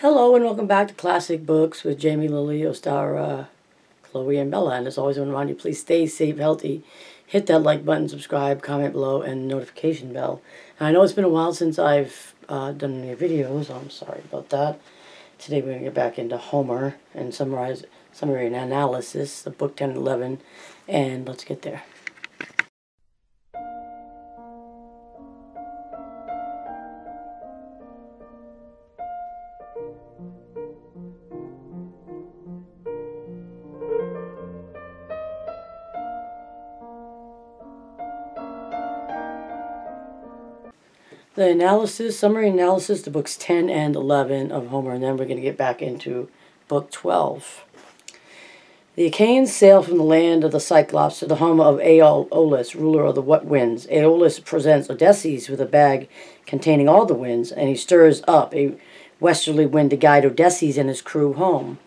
Hello and welcome back to Classic Books with Jamie Lily, Ostara, Chloe, and Bella. And as always, I want to remind you, please stay safe, healthy. Hit that like button, subscribe, comment below, and notification bell. And I know it's been a while since I've uh, done any videos. I'm sorry about that. Today we're going to get back into Homer and summarize summary and analysis of book 10 and 11. And let's get there. The analysis, summary analysis, the books 10 and 11 of Homer, and then we're going to get back into book 12. The Achaeans sail from the land of the Cyclops to the home of Aeolus, ruler of the what winds. Aeolus presents Odysseus with a bag containing all the winds, and he stirs up a westerly wind to guide Odysseus and his crew home.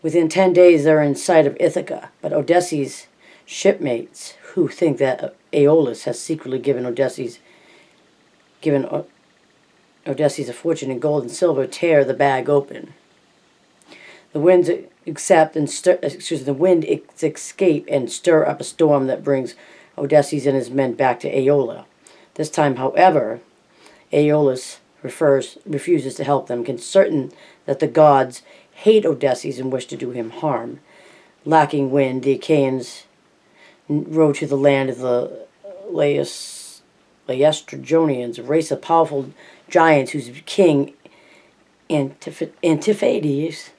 Within ten days, they're in sight of Ithaca, but Odysseus' shipmates, who think that Aeolus has secretly given Odysseus given Odysseus a fortune in gold and silver, tear the bag open. The winds accept and stir, excuse the wind escape and stir up a storm that brings Odysseus and his men back to Aeolia. This time, however, Aeolus refers, refuses to help them, certain that the gods hate Odysseus and wish to do him harm. Lacking wind, the Achaeans row to the land of the Laos Laestrygonians, a race of powerful giants whose king Antif Antiphades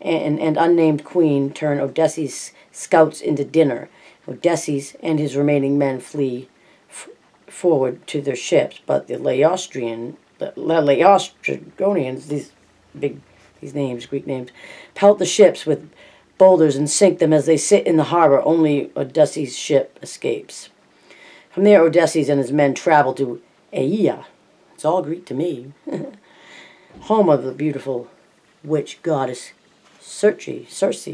and, and unnamed queen turn Odysseus' scouts into dinner. Odysseus and his remaining men flee forward to their ships, but the Laostrian, the Laostrygonians, these big, these names, Greek names, pelt the ships with boulders and sink them as they sit in the harbor. Only Odysseus' ship escapes. From there, Odysseus and his men travel to Aea. It's all Greek to me. Home of the beautiful witch goddess Circe. Circe.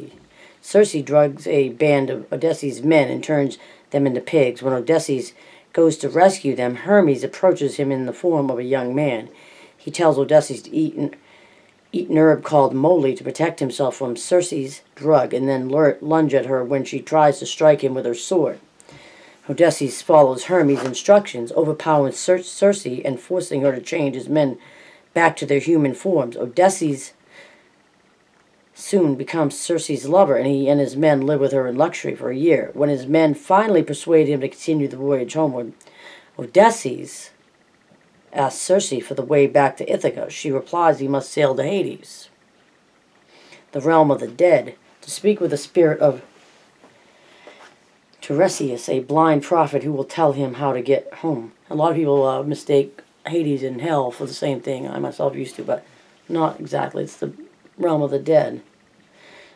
Circe drugs a band of Odysseus' men and turns them into pigs. When Odysseus goes to rescue them, Hermes approaches him in the form of a young man. He tells Odysseus to eat an, eat an herb called moly to protect himself from Circe's drug and then lunge at her when she tries to strike him with her sword. Odysseus follows Hermes' instructions, overpowering Circe and forcing her to change his men back to their human forms. Odysseus soon becomes Circe's lover, and he and his men live with her in luxury for a year. When his men finally persuade him to continue the voyage homeward, Odysseus asks Circe for the way back to Ithaca. She replies he must sail to Hades, the realm of the dead, to speak with the spirit of Tiresias, a blind prophet who will tell him how to get home. A lot of people uh, mistake Hades and hell for the same thing. I myself used to, but not exactly. It's the realm of the dead.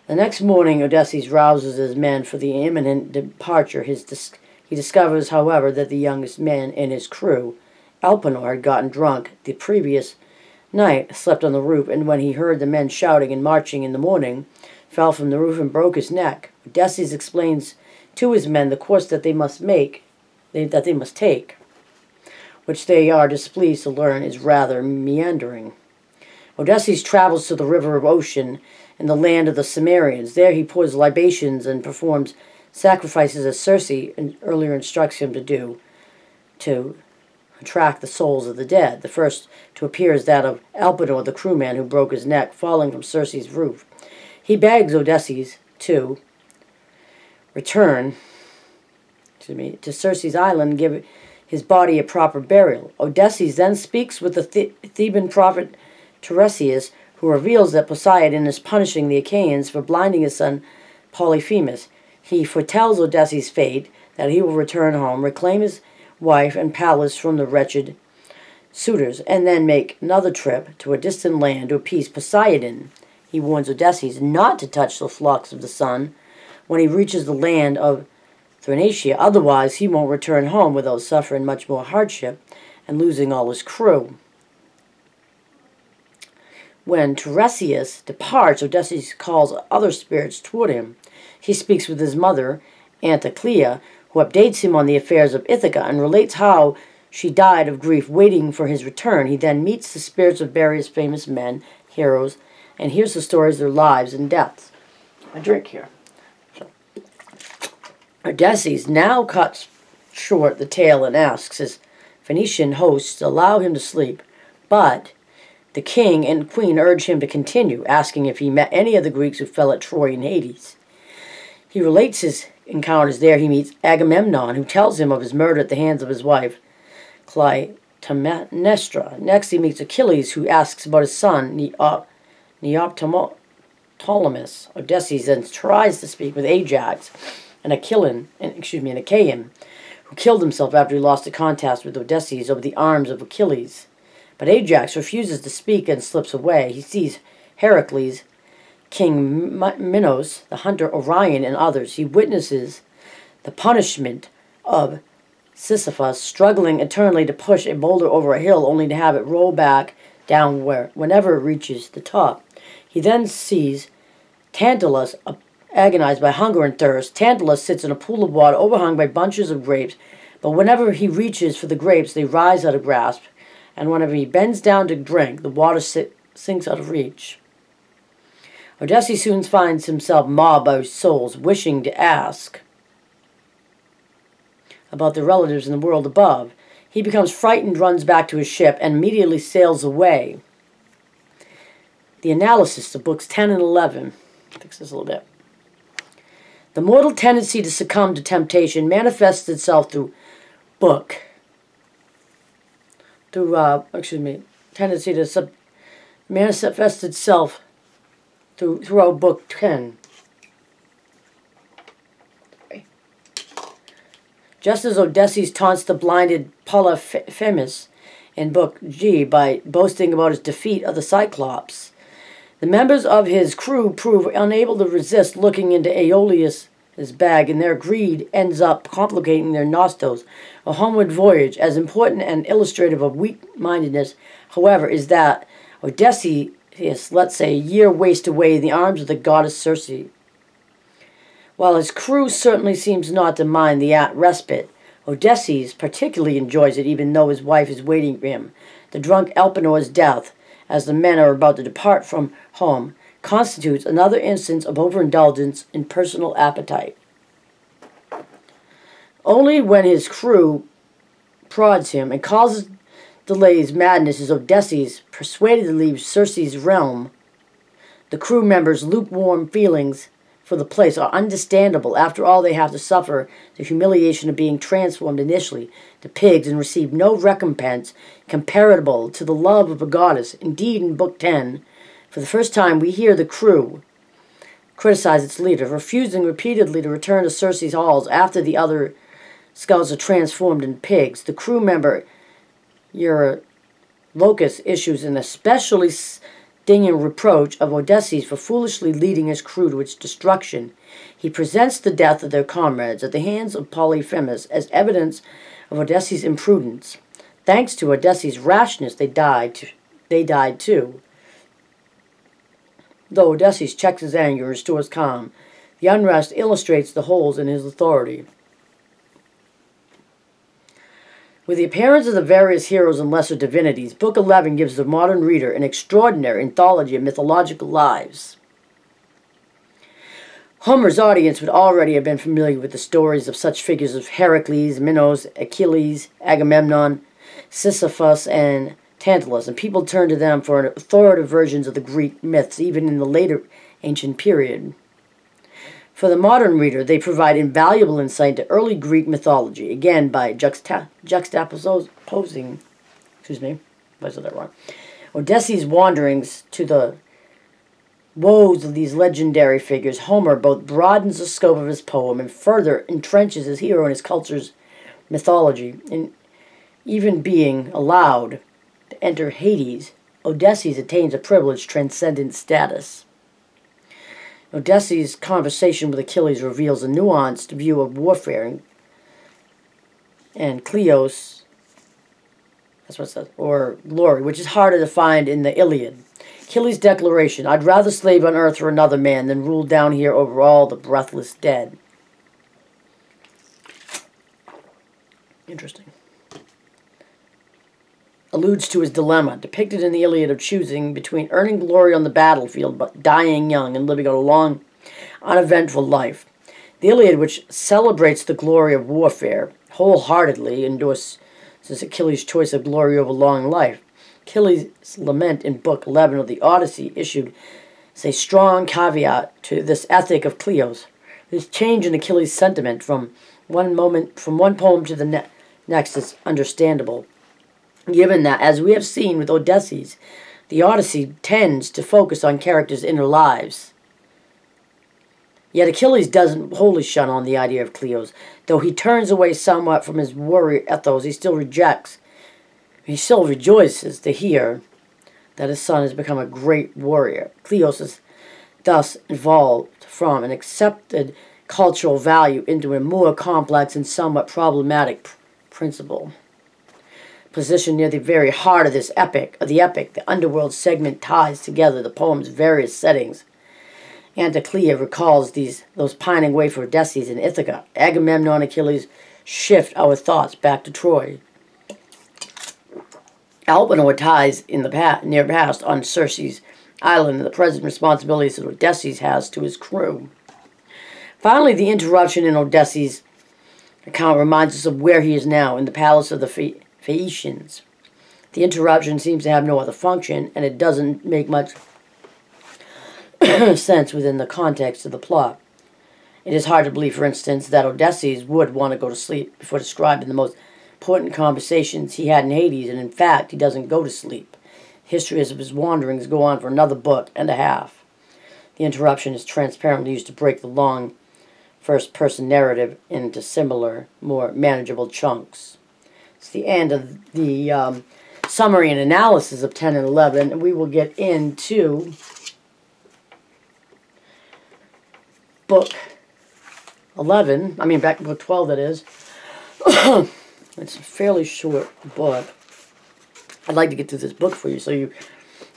The next morning, Odysseus rouses his men for the imminent departure. His dis he discovers, however, that the youngest man in his crew, Elpenor, had gotten drunk the previous night, slept on the roof, and when he heard the men shouting and marching in the morning, fell from the roof and broke his neck. Odysseus explains to his men the course that they must make, they, that they must take, which they are displeased to learn is rather meandering. Odysseus travels to the river of Ocean in the land of the Cimmerians. There he pours libations and performs sacrifices as Circe and earlier instructs him to do to attract the souls of the dead. The first to appear is that of Elpenor, the crewman who broke his neck falling from Circe's roof. He begs Odysseus to return to me to Circe's island and give his body a proper burial. Odysseus then speaks with the, the Theban prophet Tiresias, who reveals that Poseidon is punishing the Achaeans for blinding his son Polyphemus. He foretells Odysseus' fate, that he will return home, reclaim his wife and palace from the wretched suitors, and then make another trip to a distant land to appease Poseidon. He warns Odysseus not to touch the flocks of the sun, when he reaches the land of Thrinacia. Otherwise, he won't return home without suffering much more hardship and losing all his crew. When Tiresias departs, Odysseus calls other spirits toward him. He speaks with his mother, Anticlea, who updates him on the affairs of Ithaca and relates how she died of grief waiting for his return. He then meets the spirits of various famous men, heroes, and hears the stories of their lives and deaths. A drink here. Odysseus now cuts short the tale and asks his Phoenician hosts to allow him to sleep, but the king and queen urge him to continue, asking if he met any of the Greeks who fell at Troy and Hades. He relates his encounters there. He meets Agamemnon, who tells him of his murder at the hands of his wife, Clytemnestra. Next, he meets Achilles, who asks about his son, Neoptolemus. Odysseus then tries to speak with Ajax, an Achillean, excuse me, an Achaean, who killed himself after he lost a contest with Odysseus over the arms of Achilles. But Ajax refuses to speak and slips away. He sees Heracles, King Minos, the hunter Orion, and others. He witnesses the punishment of Sisyphus struggling eternally to push a boulder over a hill only to have it roll back down where whenever it reaches the top. He then sees Tantalus agonized by hunger and thirst. Tantalus sits in a pool of water overhung by bunches of grapes, but whenever he reaches for the grapes, they rise out of grasp, and whenever he bends down to drink, the water sinks out of reach. Odysseus soon finds himself mobbed by souls wishing to ask about their relatives in the world above. He becomes frightened, runs back to his ship, and immediately sails away. The analysis of books 10 and 11. Fix this a little bit. The mortal tendency to succumb to temptation manifests itself through book, through, uh, excuse me, tendency to sub, manifest itself through, throughout book 10. Just as Odysseus taunts the blinded Polyphemus in Book G by boasting about his defeat of the Cyclops, the members of his crew prove unable to resist looking into Aeolus' bag, and their greed ends up complicating their Nostos, a homeward voyage. As important and illustrative of weak-mindedness, however, is that Odysseus lets a year waste away in the arms of the goddess Circe. While his crew certainly seems not to mind the at respite, Odysseus particularly enjoys it even though his wife is waiting for him. The drunk Elpenor's death, as the men are about to depart from home, constitutes another instance of overindulgence in personal appetite. Only when his crew prods him and causes delays madness is Odysseus persuaded to leave Circe's realm. The crew members' lukewarm feelings for the place are understandable. After all, they have to suffer the humiliation of being transformed initially to pigs and receive no recompense comparable to the love of a goddess. Indeed, in Book 10, for the first time, we hear the crew criticize its leader, refusing repeatedly to return to Circe's halls after the other skulls are transformed into pigs. The crew member, Eurylochus, issues an especially stinging reproach of Odysseus for foolishly leading his crew to its destruction. He presents the death of their comrades at the hands of Polyphemus as evidence of Odysseus' imprudence. Thanks to Odysseus' rashness, they died. They died too. Though Odysseus checks his anger restores calm, the unrest illustrates the holes in his authority. With the appearance of the various heroes and lesser divinities, Book 11 gives the modern reader an extraordinary anthology of mythological lives. Homer's audience would already have been familiar with the stories of such figures as Heracles, Minos, Achilles, Agamemnon, Sisyphus, and Tantalus, and people turned to them for authoritative versions of the Greek myths, even in the later ancient period. For the modern reader, they provide invaluable insight into early Greek mythology, again by juxta- juxtaposing, excuse me, if I said that wrong, Odysseus' wanderings to the woes of these legendary figures. Homer both broadens the scope of his poem and further entrenches his hero in his culture's mythology, in even being allowed to enter Hades, Odysseus attains a privileged transcendent status. Odysseus' conversation with Achilles reveals a nuanced view of warfare and, and Kleos, that's what it says, or glory, which is harder to find in the Iliad. Achilles' declaration, I'd rather slave on earth for another man than rule down here over all the breathless dead. Interesting. Alludes to his dilemma, depicted in the Iliad of choosing between earning glory on the battlefield but dying young and living a long, uneventful life. The Iliad, which celebrates the glory of warfare, wholeheartedly endorses Achilles' choice of glory over a long life. Achilles' lament in Book 11 of the Odyssey issued a strong caveat to this ethic of Kleos. This change in Achilles' sentiment from one moment, from one poem to the ne- next, is understandable given that, as we have seen with Odysseus, the Odyssey tends to focus on characters' inner lives. Yet Achilles doesn't wholly shun on the idea of Kleos. Though he turns away somewhat from his warrior ethos, he still rejects, he still rejoices to hear that his son has become a great warrior. Kleos is thus evolved from an accepted cultural value into a more complex and somewhat problematic principle positioned near the very heart of this epic, of the epic, the underworld segment ties together the poem's various settings. Anticlea recalls these those pining away for Odysseus in Ithaca. Agamemnon and Achilles shift our thoughts back to Troy. Alpenor ties in the past, near past on Circe's island and the present responsibilities that Odysseus has to his crew. Finally, the interruption in Odysseus' account reminds us of where he is now, in the palace of the Phaeacians. The interruption seems to have no other function, and it doesn't make much sense within the context of the plot. It is hard to believe, for instance, that Odysseus would want to go to sleep before describing the most important conversations he had in Hades, and in fact, he doesn't go to sleep. Histories of his wanderings go on for another book and a half. The interruption is transparently used to break the long first person narrative into similar, more manageable chunks. It's the end of the um, summary and analysis of 10 and 11, and we will get into book 11, I mean back book 12 that is. it's a fairly short book. I'd like to get through this book for you so you,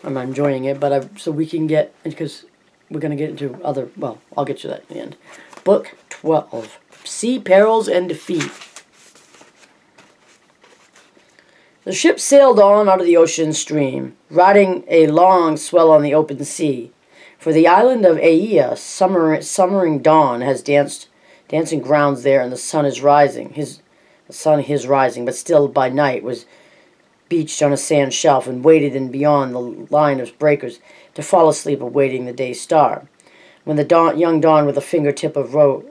I'm enjoying it, but I, so we can get, because we're going to get into other, well, I'll get you that in the end. Book 12, Sea Perils and Defeat. The ship sailed on out of the ocean stream, riding a long swell on the open sea. For the island of Aea, summer, summering dawn has danced, dancing grounds there, and the sun is rising. His, the sun is rising, but still by night was beached on a sand shelf and waited in beyond the line of breakers to fall asleep awaiting the day star. When the dawn, young dawn with a fingertip of ro-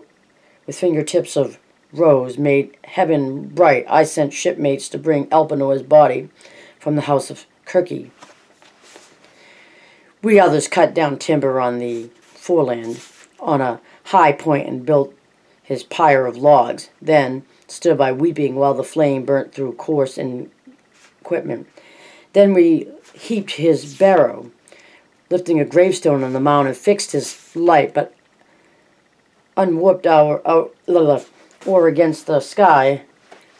with fingertips of rose made heaven bright, I sent shipmates to bring Elpenor's body from the house of Circe. We others cut down timber on the foreland on a high point and built his pyre of logs, then stood by weeping while the flame burnt through course and equipment. Then we heaped his barrow, lifting a gravestone on the mound and fixed his light, but unwarped our, our or against the sky.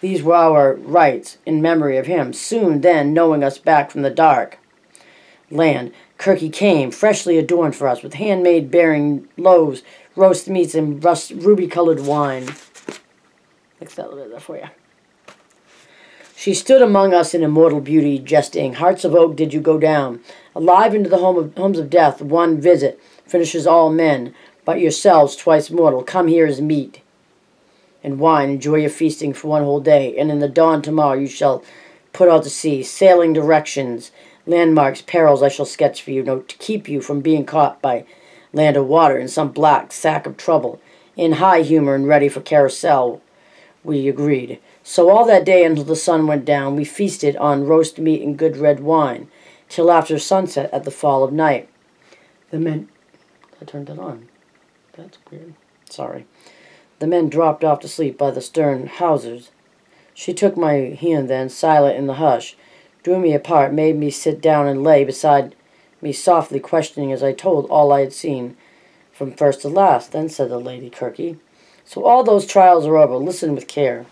These were our rites in memory of him. Soon then, knowing us back from the dark land, Circe came, freshly adorned for us, with handmade bearing loaves, roast meats, and ruby-colored wine. Fix that a little bit there for you. She stood among us in immortal beauty, jesting, Hearts of oak did you go down, alive into the home of, homes of death, one visit finishes all men, but yourselves twice mortal, come here as meat and wine. Enjoy your feasting for one whole day, and in the dawn tomorrow you shall put out to sea, sailing directions, landmarks, perils I shall sketch for you, no, to keep you from being caught by land or water in some black sack of trouble. In high humor and ready for carousel, we agreed. So all that day until the sun went down, we feasted on roast meat and good red wine, till after sunset at the fall of night. The men... I turned it on. That's weird. Sorry. The men dropped off to sleep by the stern hawsers. She took my hand then, silent in the hush, drew me apart, made me sit down, and lay beside me softly questioning as I told all I had seen from first to last. Then said the Lady Circe, So all those trials are over. Listen with care.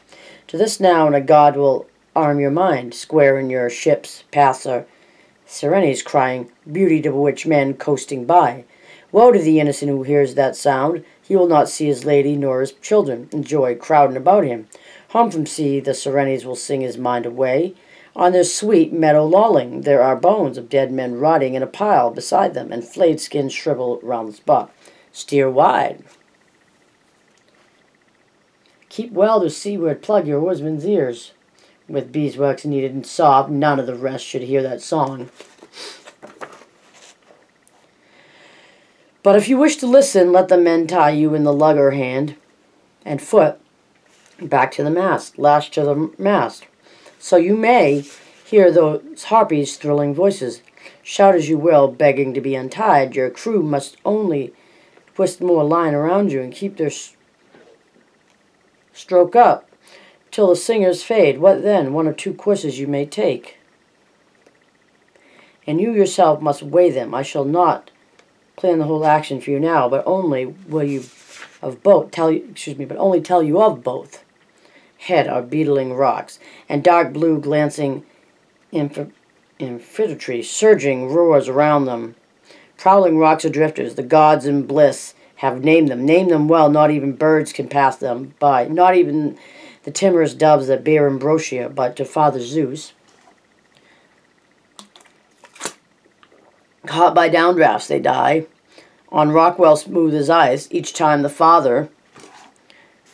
To this now, and a god will arm your mind. Square in your ships paths are Serenes crying, beauty to bewitch men coasting by. Woe to the innocent who hears that sound. He will not see his lady nor his children, enjoy crowding about him. Home from sea the Serenes will sing his mind away. On their sweet meadow lolling, there are bones of dead men rotting in a pile beside them, and flayed skins shrivel round the spot. Steer wide. Keep well to seaward, plug your oarsman's ears. With beeswax needed and soft, none of the rest should hear that song. But if you wish to listen, let the men tie you in the lugger hand and foot back to the mast, lashed to the mast. So you may hear those harpies' thrilling voices. Shout as you will, begging to be untied, your crew must only twist more line around you and keep their stroke up till the singers fade. What then? One or two courses you may take. And you yourself must weigh them. I shall not plan the whole action for you now, but only will you of both tell you excuse me, but only tell you of both. Head are beetling rocks, and dark blue glancing amphitrite surging roars around them. Prowling rocks are drifters, the gods in bliss have named them. Name them well, not even birds can pass them by, not even the timorous doves that bear ambrosia, but to Father Zeus. Caught by downdrafts, they die. On Rockwell smooth as ice, each time the father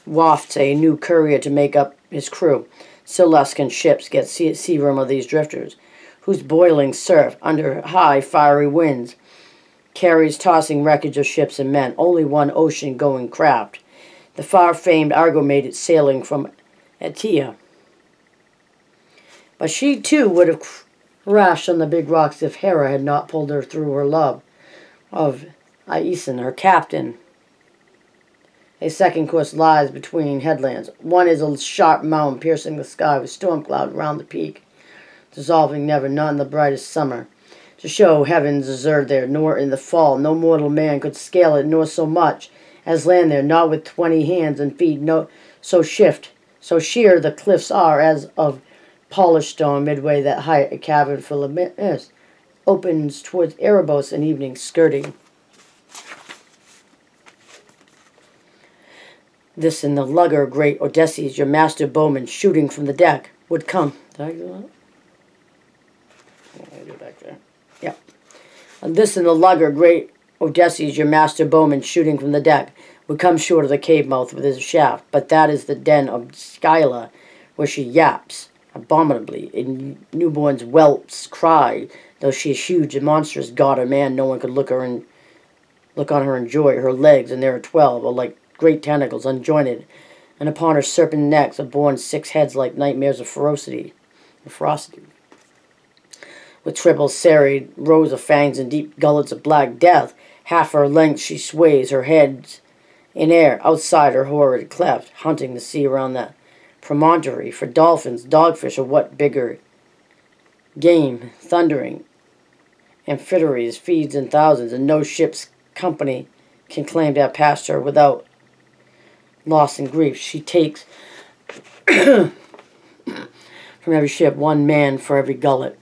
wafts a new courier to make up his crew. Silescan ships get sea, room of these drifters, whose boiling surf, under high fiery winds, carries tossing wreckage of ships and men, only one ocean-going craft. The far-famed Argo made it sailing from Atia. But she, too, would have crashed on the big rocks if Hera had not pulled her through her love of Aeson, her captain. A second course lies between headlands. One is a sharp mountain piercing the sky with storm cloud round the peak, dissolving never, not in the brightest summer. To show heaven's azure there, nor in the fall, no mortal man could scale it, nor so much as land there, not with twenty hands and feet, no so shift, so sheer the cliffs are as of polished stone midway that high a cavern full of mist opens towards Erebos and evening skirting. This in the lugger great Odysseus, your master bowman, shooting from the deck, would come. Did I that? Back there. Yeah. And this in the lugger great Odysseus, your master bowman, shooting from the deck, would come short of the cave mouth with his shaft. But that is the den of Scylla, where she yaps abominably. In newborn's whelps cry, though she is huge and monstrous, god or man, no one could look her and look on her and enjoy her legs, and there are twelve, are like great tentacles, unjointed, and upon her serpent necks are borne six heads like nightmares of ferocity. Of ferocity. With triple serried rows of fangs and deep gullets of black death, half her length she sways, her head in air, outside her horrid cleft, hunting the sea around that promontory for dolphins, dogfish, or what bigger game, thundering, amphitrite feeds in thousands, and no ship's company can claim passed her without loss and grief. She takes from every ship one man for every gullet.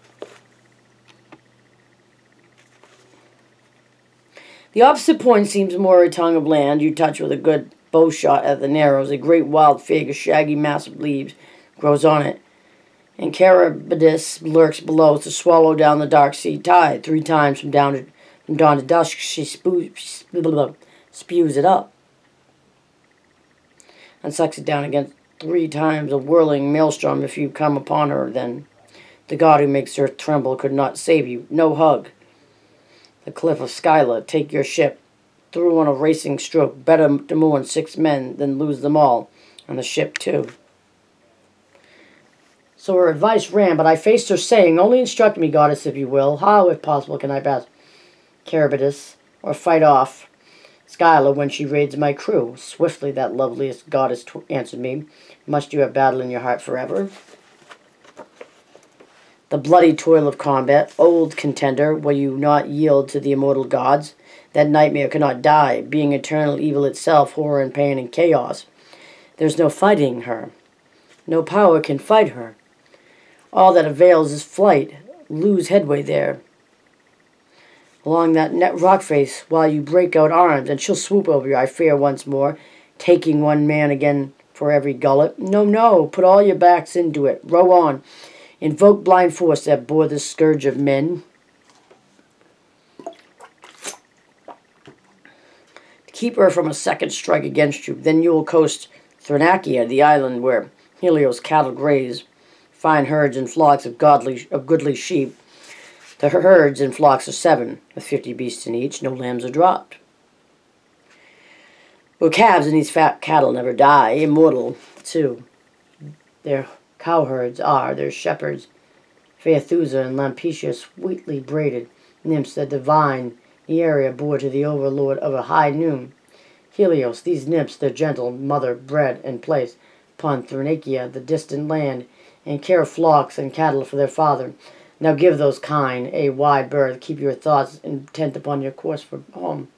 The opposite point seems more a tongue of land you touch with a good bow shot at the narrows. A great wild fig, a shaggy mass of leaves, grows on it. And Charybdis lurks below to swallow down the dark sea tide. Three times from, down to, from dawn to dusk she spews, spews it up and sucks it down against three times a whirling maelstrom if you come upon her, then the god who makes earth tremble could not save you. No hug. The cliff of Scylla, take your ship through on a racing stroke. Better to mourn six men than lose them all, and the ship too. So her advice ran, but I faced her, saying, Only instruct me, goddess, if you will. How, if possible, can I pass Charybdis, or fight off Scylla when she raids my crew. Swiftly that loveliest goddess answered me, Must you have battle in your heart forever? The bloody toil of combat, old contender, will you not yield to the immortal gods? That nightmare cannot die, being eternal evil itself, horror and pain and chaos. There's no fighting her. No power can fight her. All that avails is flight. Lose headway there along that net rock face while you break out arms, and she'll swoop over you, I fear, once more, taking one man again for every gullet. No, no, put all your backs into it. Row on. Invoke blind force that bore the scourge of men. Keep her from a second strike against you. Then you will coast Thrinakia, the island where Helios cattle graze, fine herds and flocks of godly of goodly sheep. The herds and flocks are seven, with fifty beasts in each, no lambs are dropped. Well, calves and these fat cattle never die, immortal, too. Their cowherds are, their shepherds, Phaethusa and Lampetia, sweetly braided nymphs that divine Neaera bore to the overlord of a high noon. Helios, these nymphs their gentle mother bred and placed upon Thrinakia, the distant land, and care flocks and cattle for their father. Now give those kine a wide berth, keep your thoughts intent upon your course for home.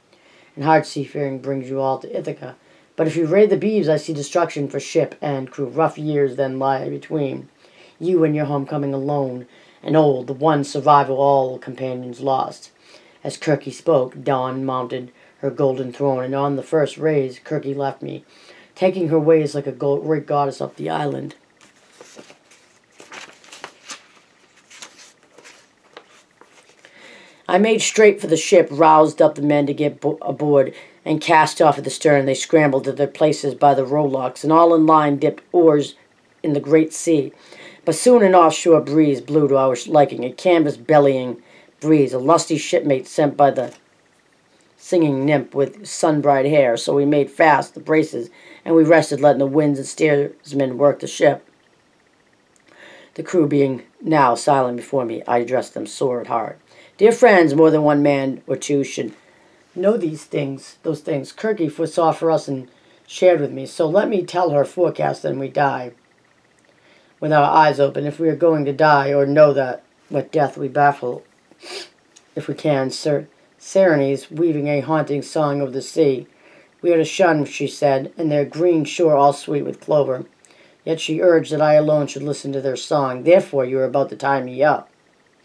And hard seafaring brings you all to Ithaca. But if you raid the beeves, I see destruction for ship and crew. Rough years then lie between. You and your homecoming alone and old, the one survival all companions lost. As Kirke spoke, Dawn mounted her golden throne, and on the first rays Kirke left me, taking her ways like a great goddess up the island. I made straight for the ship, roused up the men to get aboard, and cast off at the stern. They scrambled to their places by the rowlocks, and all in line dipped oars in the great sea. But soon an offshore breeze blew to our liking, a canvas bellying breeze, a lusty shipmate sent by the singing nymph with sun-bright hair. So we made fast the braces, and we rested, letting the winds and steersmen work the ship. The crew being now silent before me, I addressed them sore at heart. Dear friends, more than one man or two should know these things, those things. Kirke foresaw for us and shared with me. So let me tell her forecast, and we die with our eyes open. If we are going to die, or know that what death we baffle if we can. Sir Serenes weaving a haunting song of the sea. We are to shun, she said, and their green shore all sweet with clover. Yet she urged that I alone should listen to their song. Therefore you are about to tie me up.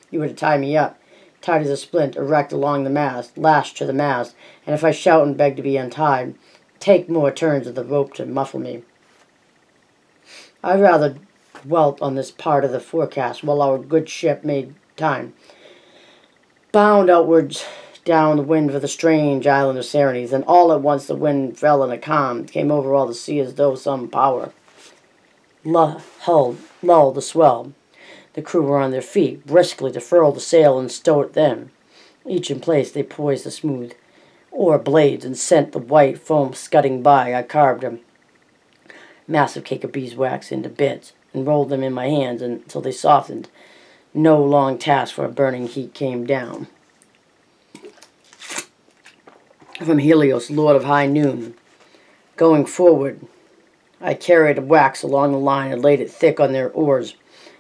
You were to tie me up, tied as a splint, erect along the mast, lashed to the mast, and if I shout and beg to be untied, take more turns of the rope to muffle me. I rather dwelt on this part of the forecast while our good ship made time bound outwards down the wind for the strange island of Serenes, and all at once the wind fell in a calm, came over all the sea as though some power lulled, lulled the swell. The crew were on their feet, briskly to furl the sail and stow it then. Each in place they poised the smooth oar blades and sent the white foam scudding by. I carved a massive cake of beeswax into bits and rolled them in my hands until they softened no long task for a burning heat came down. From Helios, Lord of High Noon, going forward, I carried a wax along the line and laid it thick on their oars.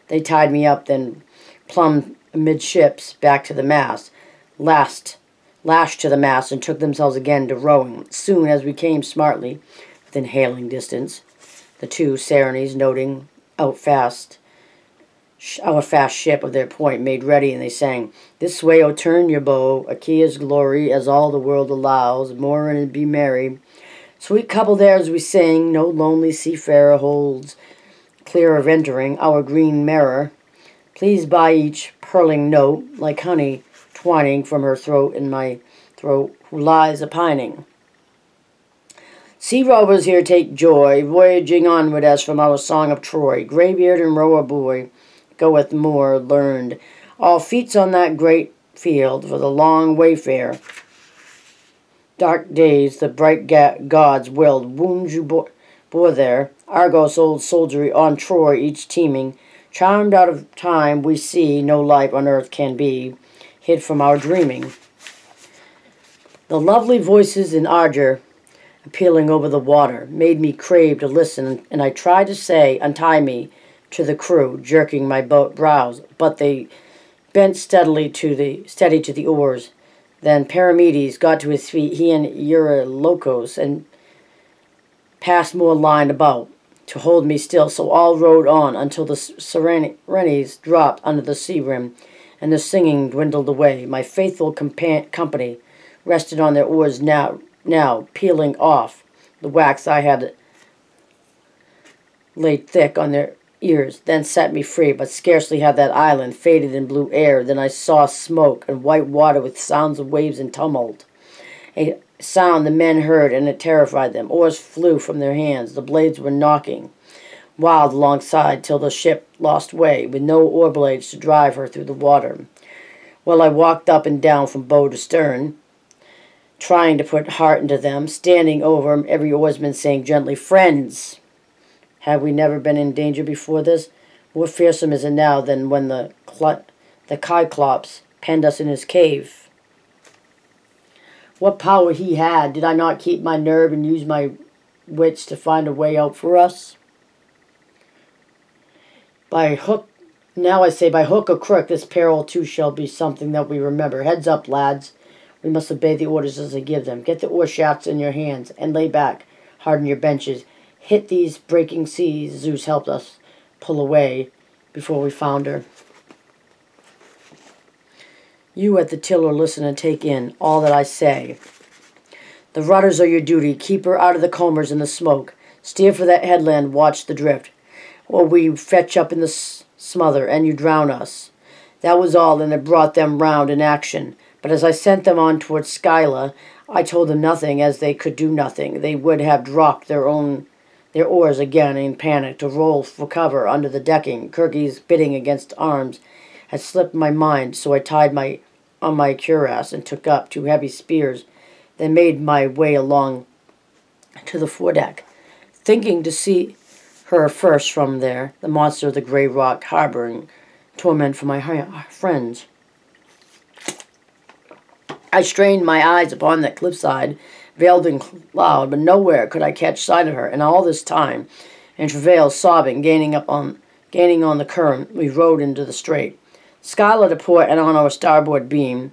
They tied me up, then plumbed amidships back to the mast, last, lashed to the mast, and took themselves again to rowing. Soon as we came smartly within hailing distance, the two Serenes noting out fast our fast ship of their point made ready, and they sang, This way, O turn your bow, Achaea's glory, as all the world allows, moor and be merry. Sweet couple there as we sing, no lonely seafarer holds clear of entering our green mirror, Please by each purling note, like honey twining from her throat in my throat, who lies a pining. Sea rovers here take joy, voyaging onward as from our song of Troy, graybeard and rower boy, goeth more learned. All feats on that great field for the long wayfare. Dark days the bright ga- gods willed wounds you bore, bore there. Argos old soldiery on Troy each teeming. Charmed out of time we see no life on earth can be hid from our dreaming. The lovely voices in Arger appealing over the water made me crave to listen, and I tried to say, Untie me, to the crew, jerking my boat brows, but they bent steadily to the steady to the oars. Then Perimedes got to his feet, he and Eurylochus, and passed more line about to hold me still. So all rowed on until the Serenes dropped under the sea rim, and the singing dwindled away. My faithful company rested on their oars now, now peeling off the wax I had laid thick on their ears, then set me free, but scarcely had that island faded in blue air than I saw smoke and white water with sounds of waves and tumult. A sound the men heard, and it terrified them. Oars flew from their hands, the blades were knocking wild alongside till the ship lost way, with no oar blades to drive her through the water. Well, I walked up and down from bow to stern, trying to put heart into them, standing over every oarsman, saying gently, Friends! Have we never been in danger before this? More fearsome is it now than when the, the Cyclops penned us in his cave. What power he had, did I not keep my nerve and use my wits to find a way out for us? By hook, now I say, by hook or crook, this peril too shall be something that we remember. Heads up, lads. We must obey the orders as they give them. Get the oar shafts in your hands and lay back. Harden your benches hit these breaking seas, Zeus helped us pull away before we founder. You at the tiller listen and take in all that I say. The rudders are your duty. Keep her out of the combers and the smoke. Steer for that headland. Watch the drift. Or we fetch up in the smother and you drown us. That was all, and it brought them round in action. But as I sent them on towards Scylla, I told them nothing, as they could do nothing. They would have dropped their own their oars again in panic to roll for cover under the decking. Kirky's bidding against arms had slipped my mind, so I tied my on my cuirass and took up two heavy spears, then made my way along to the foredeck, thinking to see her first from there, the monster of the grey rock harboring torment for my friends. I strained my eyes upon that cliffside veiled in cloud, but nowhere could I catch sight of her. And all this time, in travail, sobbing, gaining up on gaining on the current, we rode into the strait. Scylla to port and on our starboard beam,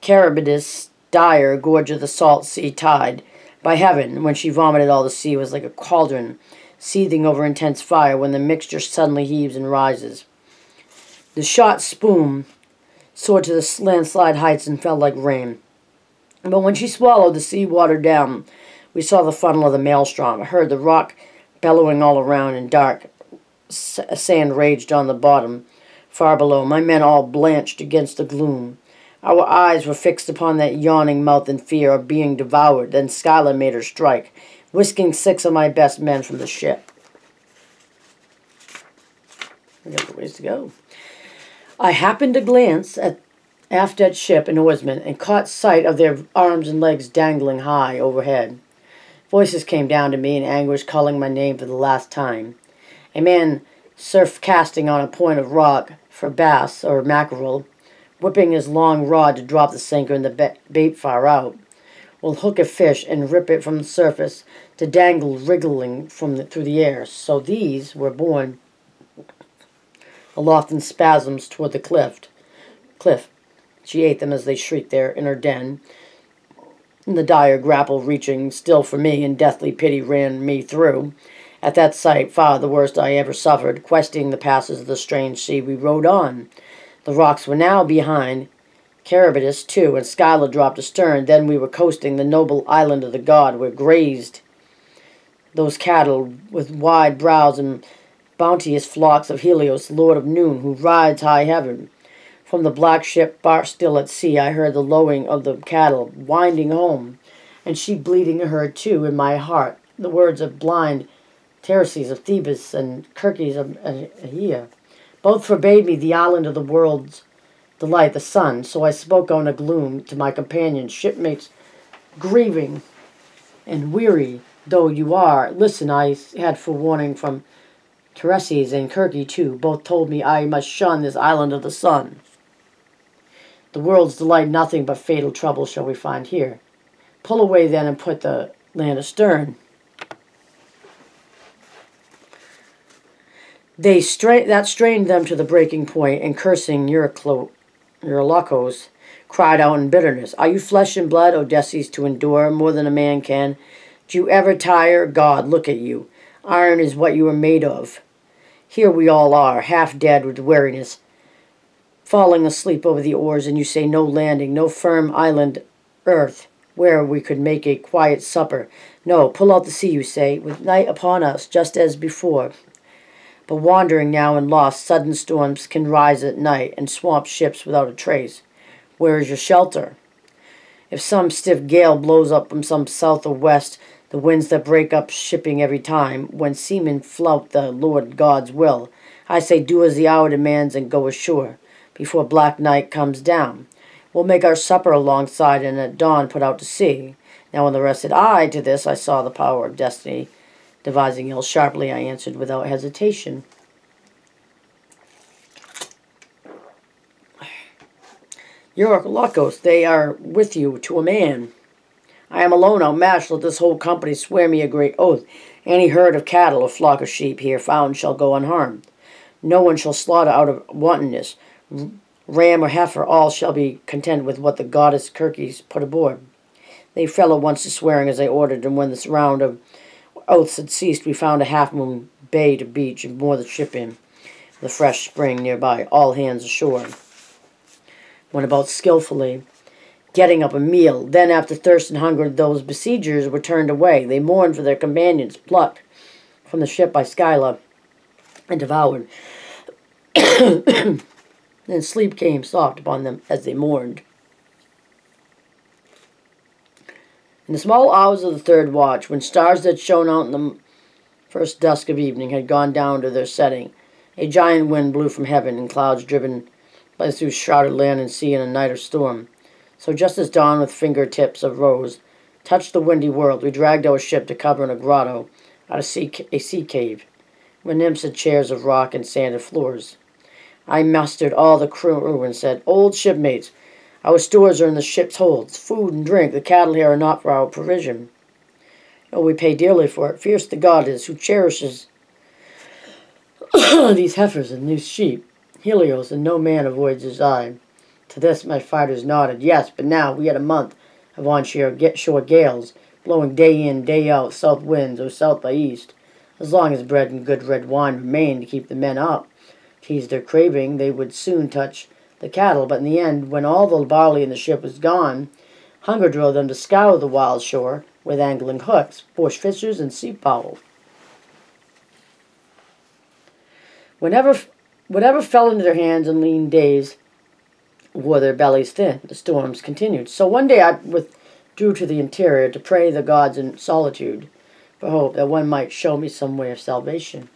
Charybdis, dire gorge of the salt sea tide. By heaven, when she vomited all the sea was like a cauldron, seething over intense fire when the mixture suddenly heaves and rises. The shot spume soared to the landslide heights and fell like rain. But when she swallowed the sea water down, we saw the funnel of the maelstrom, I heard the rock bellowing all around, and dark sand raged on the bottom far below. My men all blanched against the gloom. Our eyes were fixed upon that yawning mouth in fear of being devoured. Then Scylla made her strike, whisking six of my best men from the ship. We got the ways to go. I happened to glance at aft at ship and oarsmen, and caught sight of their arms and legs dangling high overhead. Voices came down to me in anguish, calling my name for the last time. A man surf casting on a point of rock for bass or mackerel, whipping his long rod to drop the sinker and the bait far out, will hook a fish and rip it from the surface to dangle wriggling from the, through the air. So these were borne aloft in spasms toward the cliff. Cliff. She ate them as they shrieked there in her den. And the dire grapple reaching still for me, and deathly pity ran me through. At that sight, far the worst I ever suffered, questing the passes of the strange sea, we rode on. The rocks were now behind, Charybdis too, and Scylla dropped astern. Then we were coasting the noble island of the god, where grazed those cattle with wide brows and bounteous flocks of Helios, lord of noon, who rides high heaven. From the black ship bar still at sea, I heard the lowing of the cattle winding home, and she bleeding her too in my heart. The words of blind Tereses of Thebes and Kirkes of Ahia both forbade me the island of the world's delight, the sun. So I spoke on a gloom to my companions, shipmates, grieving and weary though you are. Listen, I had forewarning from Tereses and Kirky too. Both told me I must shun this island of the sun. The world's delight nothing but fatal trouble shall we find here. Pull away then and put the land astern. They stra- that strained them to the breaking point, and cursing Euryclo- Eurylochus, cried out in bitterness, Are you flesh and blood, Odysseus, to endure more than a man can? Do you ever tire? God, look at you. Iron is what you are made of. Here we all are, half dead with weariness, falling asleep over the oars, and you say no landing, no firm island earth where we could make a quiet supper. No, pull out the sea, you say, with night upon us, just as before. But wandering now and lost, sudden storms can rise at night and swamp ships without a trace. Where is your shelter? If some stiff gale blows up from some south or west, the winds that break up shipping every time, when seamen flout the Lord God's will, I say do as the hour demands and go ashore, before black night comes down. We'll make our supper alongside and at dawn put out to sea. Now when the rest said aye to this, I saw the power of destiny. Devising ill sharply, I answered without hesitation. Eurylochus, they are with you to a man. I am alone outmatched, let this whole company swear me a great oath. Any herd of cattle or flock of sheep here found shall go unharmed. No one shall slaughter out of wantonness. Ram or heifer, all shall be content with what the goddess Kirkes put aboard. They fell at once to swearing as they ordered, and when this round of oaths had ceased, we found a half moon bay to beach and moored the ship in, the fresh spring nearby, all hands ashore. Went about skilfully, getting up a meal. Then, after thirst and hunger, those besiegers were turned away. They mourned for their companions, plucked from the ship by Scylla and devoured. then sleep came soft upon them as they mourned. In the small hours of the third watch, when stars that shone out in the first dusk of evening had gone down to their setting, a giant wind blew from heaven, and clouds driven by through shrouded land and sea in a night of storm. So just as dawn with fingertips of rose touched the windy world, we dragged our ship to cover in a grotto out of sea, a sea cave, where nymphs had chairs of rock and sanded floors. I mustered all the crew and said, Old shipmates, our stores are in the ship's holds. Food and drink, the cattle here are not for our provision. Oh, we pay dearly for it. Fierce the god is who cherishes these heifers and these sheep. Helios, and no man avoids his eye. To this my fighters nodded. Yes, but now we had a month of on-shore gales, blowing day in, day out, south winds or south by east. As long as bread and good red wine remained to keep the men up, tease their craving, they would soon touch the cattle, but in the end, when all the barley in the ship was gone, hunger drove them to scour the wild shore with angling hooks, bush fishers, and sea fowl. Whenever, whatever fell into their hands in lean days wore their bellies thin. The storms continued. So one day I withdrew to the interior to pray the gods in solitude for hope that one might show me some way of salvation.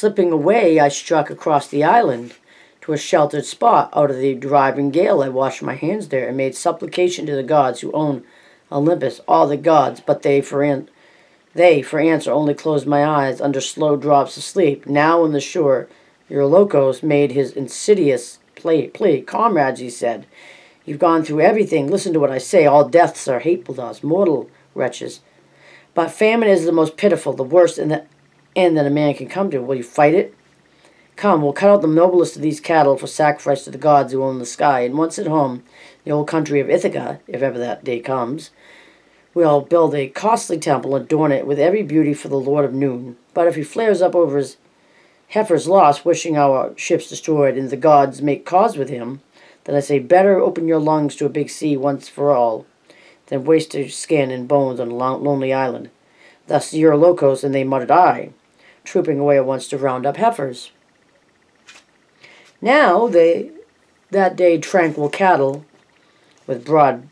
Slipping away, I struck across the island to a sheltered spot. Out of the driving gale, I washed my hands there and made supplication to the gods who own Olympus, all the gods, but they for an- they for answer only closed my eyes under slow drops of sleep. Now on the shore, Eurylochus made his insidious plea. plea. Comrades, he said, you've gone through everything. Listen to what I say. All deaths are hateful to us, mortal wretches. But famine is the most pitiful, the worst, and the end that a man can come to. Will you fight it? Come, we'll cut out the noblest of these cattle for sacrifice to the gods who own the sky, and once at home, the old country of Ithaca, if ever that day comes, we'll build a costly temple and adorn it with every beauty for the Lord of Noon. But if he flares up over his heifer's loss, wishing our ships destroyed, and the gods make cause with him, then I say, better open your lungs to a big sea once for all, than waste your skin and bones on a lonely island. Thus Eurylochus, and they muttered, Aye trooping away at once to round up heifers. Now they, that day tranquil cattle, with broad,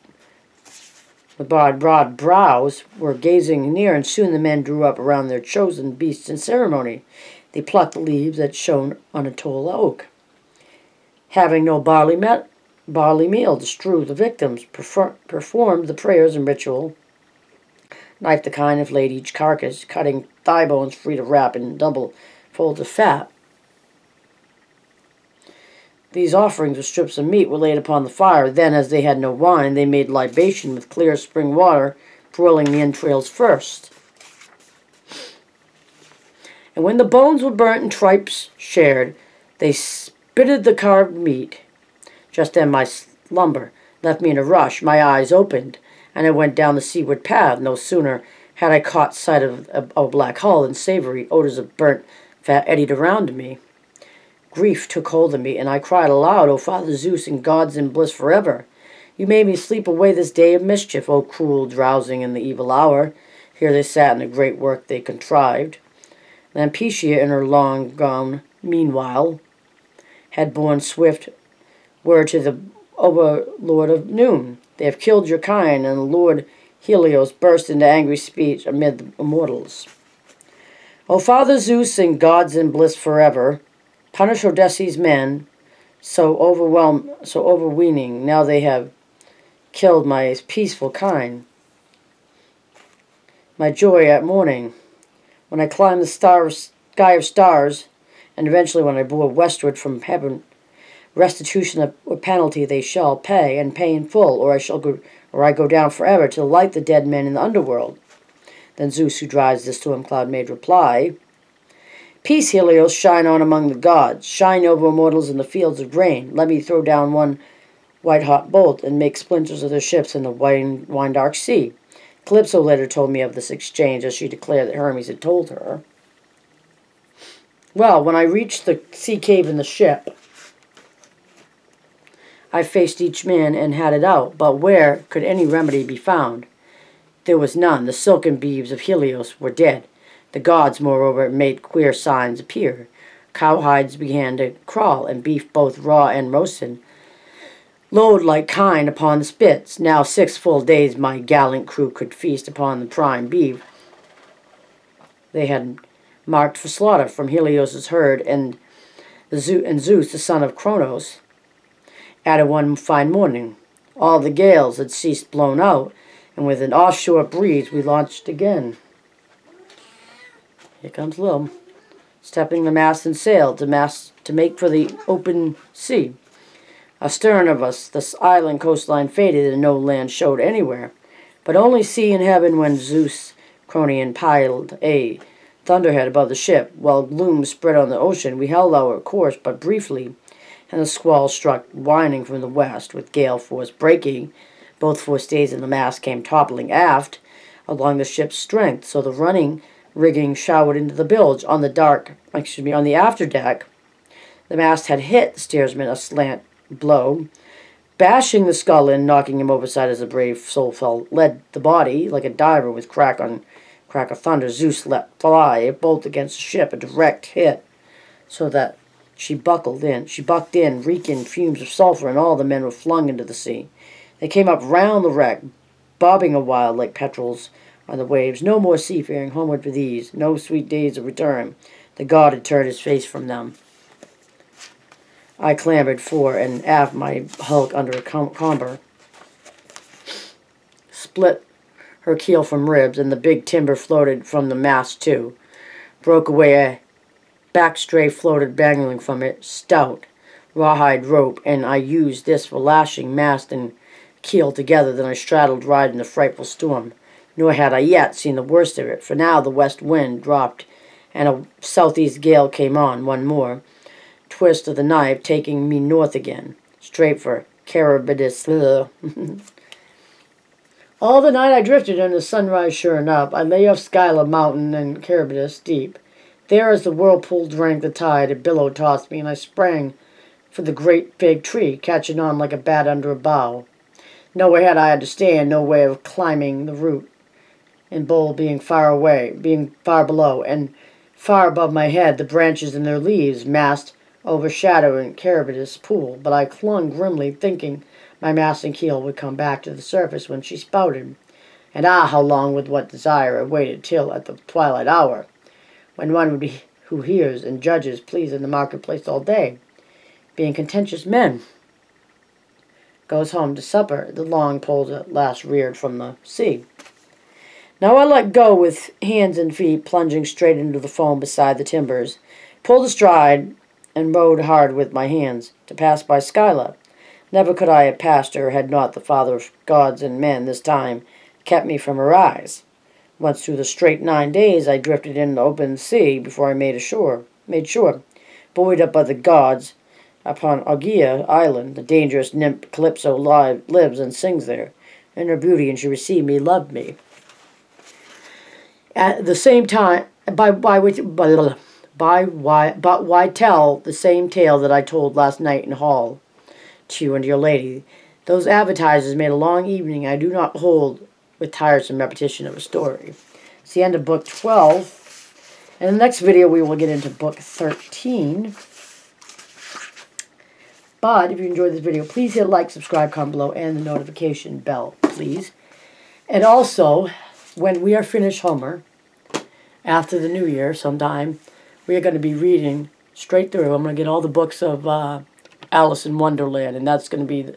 with broad, broad brows, were gazing near, and soon the men drew up around their chosen beasts in ceremony. They plucked the leaves that shone on a tall oak. Having no barley, met, barley meal to strew the victims, performed the prayers and ritual Knife the kind of laid each carcass, cutting thigh bones free to wrap in double folds of fat. These offerings with strips of meat were laid upon the fire. Then, as they had no wine, they made libation with clear spring water, broiling the entrails first. And when the bones were burnt and tripes shared, they spitted the carved meat. Just then my slumber left me in a rush. My eyes opened and I went down the seaward path. No sooner had I caught sight of a, a black hull and savory odors of burnt fat eddied around me. Grief took hold of me, and I cried aloud, O Father Zeus, and gods in bliss forever! You made me sleep away this day of mischief, O cruel drowsing in the evil hour. Here they sat in the great work they contrived. Lampetia in her long gown, meanwhile, had borne swift word to the overlord of noon. They have killed your kind, and the Lord Helios burst into angry speech amid the immortals. O Father Zeus and gods in bliss forever, punish Odysseus' men, so overwhelm, so overweening. Now they have killed my peaceful kind. My joy at morning, when I climbed the star, sky of stars, and eventually when I bore westward from heaven, restitution or penalty they shall pay, and pay in full, or I shall go, or I go down forever to light the dead men in the underworld. Then Zeus, who drives the storm cloud, made reply. Peace, Helios, shine on among the gods. Shine over mortals in the fields of grain. Let me throw down one white-hot bolt and make splinters of their ships in the wine, wine-dark sea. Calypso later told me of this exchange as she declared that Hermes had told her. Well, when I reached the sea cave in the ship, I faced each man and had it out, but where could any remedy be found? There was none. The silken beeves of Helios were dead. The gods, moreover, made queer signs appear. Cowhides began to crawl, and beef both raw and roasted, lowed like kine upon the spits. Now six full days my gallant crew could feast upon the prime beef. They had marked for slaughter from Helios's herd, and, and Zeus, the son of Cronos, added one fine morning. All the gales had ceased blown out, and with an offshore breeze we launched again. Here comes Lil, stepping the mast and sail to mast to make for the open sea. Astern of us, the island coastline faded and no land showed anywhere, but only sea and heaven when Zeus Cronion piled a thunderhead above the ship, while gloom spread on the ocean. We held our course but briefly, and the squall struck whining from the west, with gale force breaking both forestays and the mast came toppling aft along the ship's strength, so the running rigging showered into the bilge. On the dark, excuse me, on the after deck. the mast had hit the steersman a slant blow, bashing the skull in, knocking him overside as the brave soul fell, led the body like a diver with crack on crack of thunder. Zeus let fly a bolt against the ship, a direct hit, so that she buckled in. She bucked in, reeking fumes of sulfur, and all the men were flung into the sea. They came up round the wreck, bobbing a while like petrels on the waves. No more seafaring homeward for these, no sweet days of return. The god had turned his face from them. I clambered fore and aft my hulk under a comber, split her keel from ribs, and the big timber floated from the mast too. Broke away a backstay floated dangling from it, stout, rawhide rope, and I used this for lashing mast and keel together, then I straddled right in the frightful storm. Nor had I yet seen the worst of it, for now the west wind dropped, and a southeast gale came on, one more twist of the knife, taking me north again, straight for Charybdis. All the night I drifted under sunrise, sure enough. I lay off Scylla mountain and Charybdis deep. There, as the whirlpool drank the tide, a billow tossed me, and I sprang for the great big tree, catching on like a bat under a bough. Nowhere had I to stand, no way of climbing the root, and Bull being far away, being far below, and far above my head, the branches and their leaves massed overshadowing Charybdis pool, but I clung grimly, thinking my mast and keel would come back to the surface when she spouted. And ah, how long with what desire I waited till at the twilight hour, when one would be who hears and judges pleas in the marketplace all day, being contentious men goes home to supper, the long poles at last reared from the sea. Now I let go with hands and feet plunging straight into the foam beside the timbers, pulled astride, and rowed hard with my hands to pass by Scylla. Never could I have passed her had not the Father of gods and men this time kept me from her eyes. Once through the strait nine days I drifted in the open sea before I made ashore, made sure, buoyed up by the gods, upon Ogygia Island. The dangerous nymph Calypso lives and sings there. In her beauty, and she received me, loved me. At the same time, by by which by, by why but why tell the same tale that I told last night in hall to you and your lady? Those advertisers made a long evening. I do not hold with tiresome repetition of a story. It's the end of book 12. In the next video, we will get into book 13. But if you enjoyed this video, please hit like, subscribe, comment below, and the notification bell, please. And also, when we are finished Homer, after the new year sometime, we are going to be reading straight through. I'm going to get all the books of uh, Alice in Wonderland, and that's going to be the,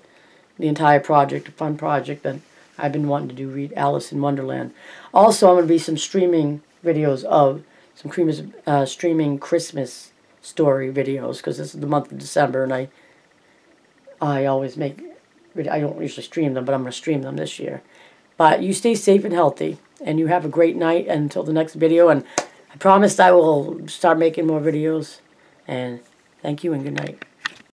the entire project, a fun project that I've been wanting to do, read Alice in Wonderland. Also, I'm going to be some streaming videos of some Christmas, uh, streaming Christmas story videos, because this is the month of December, and I I always make, I don't usually stream them, but I'm going to stream them this year. But you stay safe and healthy, and you have a great night until the next video, and I promised I will start making more videos, and thank you and good night.